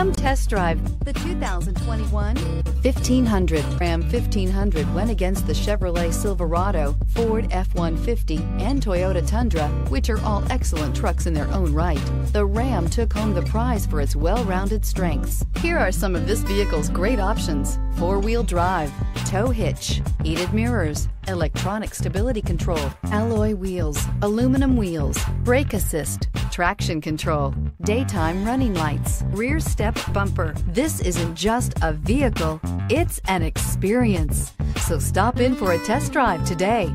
Come test drive the 2021 1500. Ram 1500 went against the Chevrolet Silverado, Ford F-150, and Toyota Tundra, which are all excellent trucks in their own right. The Ram took home the prize for its well-rounded strengths. Here are some of this vehicle's great options. Four-wheel drive, tow hitch, heated mirrors, electronic stability control, alloy wheels, aluminum wheels, brake assist, traction control, daytime running lights, rear step bumper. This isn't just a vehicle, it's an experience. So stop in for a test drive today.